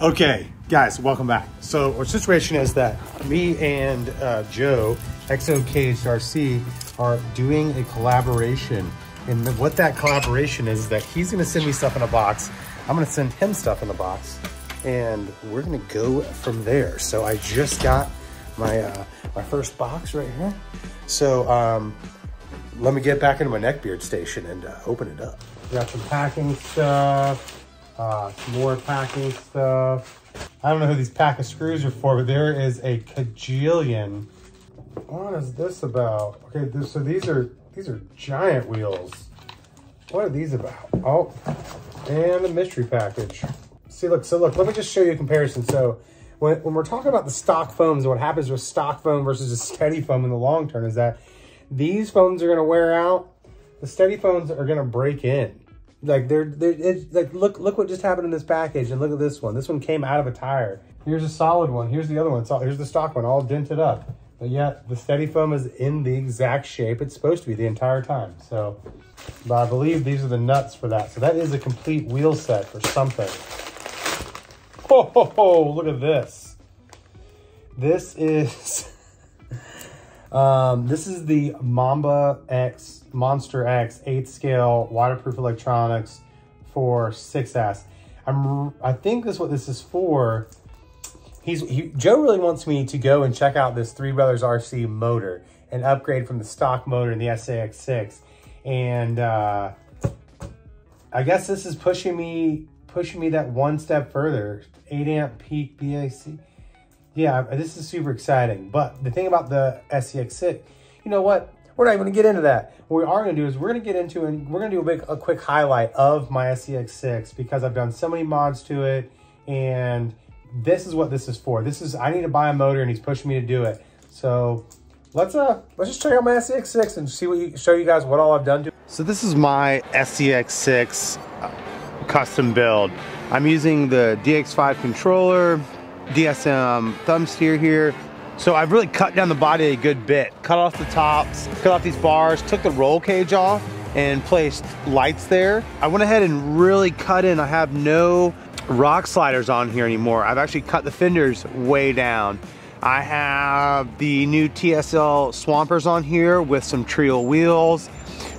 Okay, guys, welcome back. So our situation is that me and uh, Joe, Exocaged RC, are doing a collaboration. And what that collaboration is, is that he's gonna send me stuff in a box. I'm gonna send him stuff in a box. And we're gonna go from there. So I just got my uh, my first box right here. So um, let me get back into my neckbeard station and uh, open it up. Got some packing stuff. Uh, some more packing stuff. I don't know who these pack of screws are for, but there is a cajillion. What is this about? Okay, this, so these are these are giant wheels. What are these about? Oh, and the mystery package. See, look, so look, let me just show you a comparison. So when, when we're talking about the stock foams, what happens with stock foam versus a steady foam in the long term is that these foams are gonna wear out. The steady foams are gonna break in. Like they're, they're it's like look look what just happened in this package and look at this one. This one came out of a tire. Here's a solid one. Here's the other one. All, here's the stock one, all dented up. But yet the steady foam is in the exact shape it's supposed to be the entire time. So, but I believe these are the nuts for that. So that is a complete wheel set for something. Oh, ho, ho, look at this. This is um, this is the Mamba X Monster X 8 scale waterproof electronics for 6S. I'm I think this what this is for. He's he, Joe really wants me to go and check out this Three Brothers RC motor and upgrade from the stock motor in the SCX6. And uh, I guess this is pushing me pushing me that one step further. 8 amp peak BEC. Yeah, this is super exciting. But the thing about the SCX6, you know what? We're not even gonna get into that. What we are gonna do is we're gonna get into and we're gonna do a, big, a quick highlight of my SCX6 because I've done so many mods to it and this is what this is for. This is, I need to buy a motor and he's pushing me to do it. So let's uh let's just check out my SCX6 and see what you show you guys what all I've done to. So this is my SCX6 custom build. I'm using the DX5 controller, DSM thumb steer here. So I've really cut down the body a good bit. Cut off the tops, cut off these bars, took the roll cage off and placed lights there. I went ahead and really cut in. I have no rock sliders on here anymore. I've actually cut the fenders way down. I have the new TSL Swampers on here with some Treal wheels.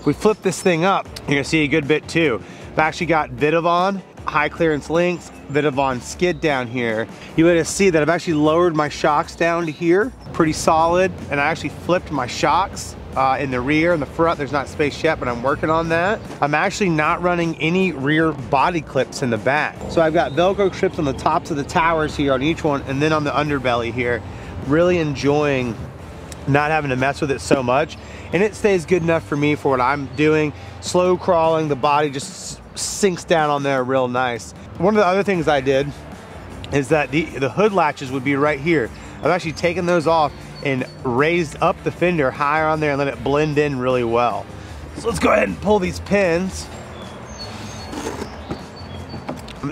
We flip this thing up, you're gonna see a good bit too. I've actually got Vitavon high clearance links, Vitavon skid down here. You would see that I've actually lowered my shocks down to here, pretty solid, and I actually flipped my shocks uh, in the rear and the front. There's not space yet, but I'm working on that. I'm actually not running any rear body clips in the back. So I've got Velcro strips on the tops of the towers here on each one, and then on the underbelly here. Really enjoying not having to mess with it so much. And it stays good enough for me for what I'm doing. Slow crawling, the body just sinks down on there real nice. One of the other things I did is that the, the hood latches would be right here. I've actually taken those off and raised up the fender higher on there and let it blend in really well. So let's go ahead and pull these pins.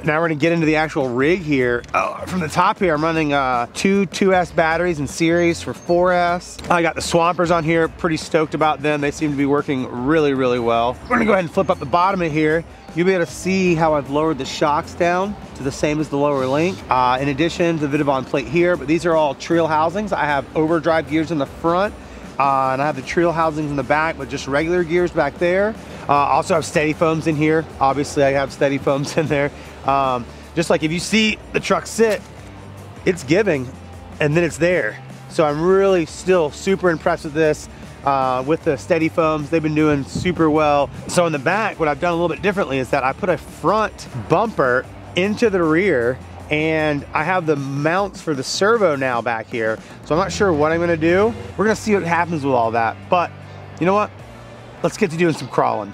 Now we're gonna get into the actual rig here. Oh, from the top here, I'm running uh, two 2S batteries in series for 4S. I got the Swampers on here, pretty stoked about them. They seem to be working really, really well. We're gonna go ahead and flip up the bottom of here. You'll be able to see how I've lowered the shocks down to the same as the lower link. Uh, in addition the Vitavon plate here, but these are all Treal housings. I have overdrive gears in the front, uh, and I have the Treal housings in the back, but just regular gears back there. Uh, also have steady foams in here. Obviously I have steady foams in there. Um, just like if you see the truck sit, it's giving and then it's there. So I'm really still super impressed with this. Uh, with the steady foams, they've been doing super well. So in the back, what I've done a little bit differently is that I put a front bumper into the rear and I have the mounts for the servo now back here. So I'm not sure what I'm gonna do. We're gonna see what happens with all that. But you know what? Let's get to doing some crawling.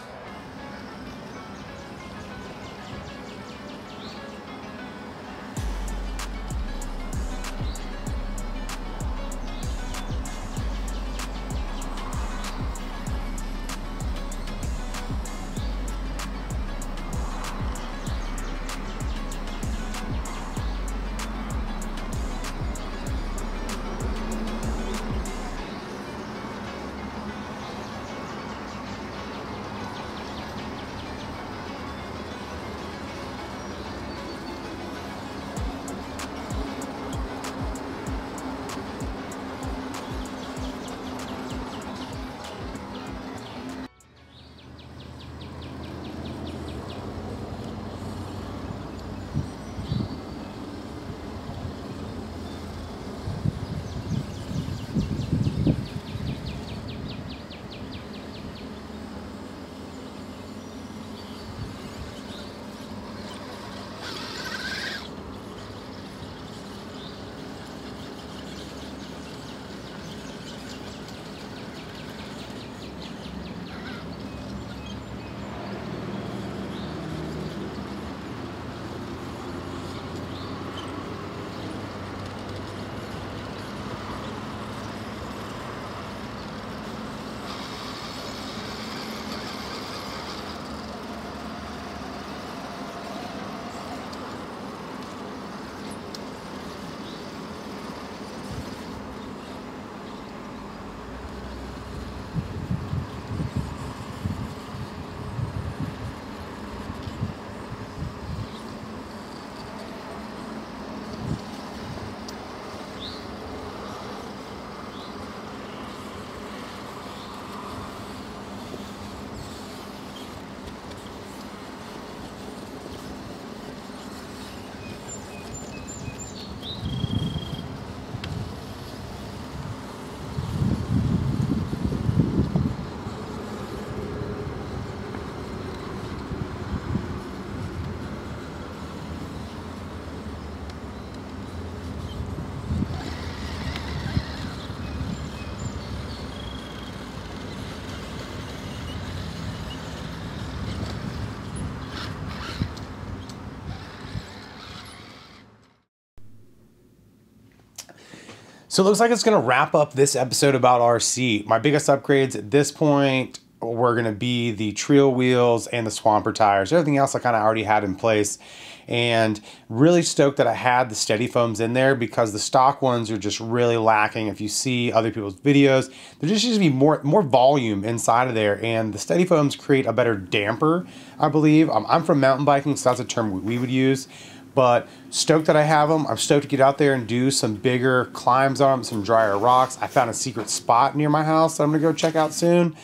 So it looks like it's to wrap up this episode about RC. My biggest upgrades at this point were to be the Treal wheels and the Swamper tires. Everything else I kind of already had in place. And really stoked that I had the steady foams in there because the stock ones are just really lacking. If you see other people's videos, there just needs to be more, more volume inside of there. And the steady foams create a better damper, I believe. Um, I'm from mountain biking, so that's a term we would use but stoked that I have them. I'm stoked to get out there and do some bigger climbs on them, some drier rocks. I found a secret spot near my house that I'm gonna go check out soon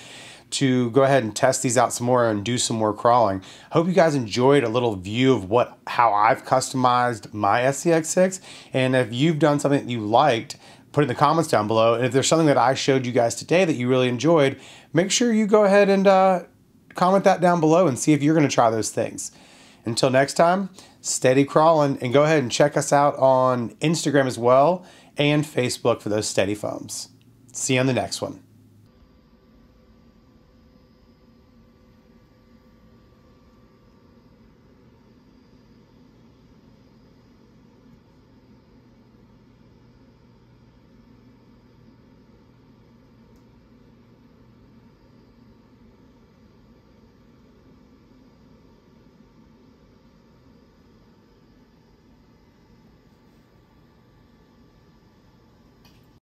to go ahead and test these out some more and do some more crawling. Hope you guys enjoyed a little view of what how I've customized my SCX6. And if you've done something that you liked, put in the comments down below. And if there's something that I showed you guys today that you really enjoyed, make sure you go ahead and uh, comment that down below and see if you're gonna try those things. Until next time, steady crawling and go ahead and check us out on Instagram as well and Facebook for those steady foams. See you on the next one.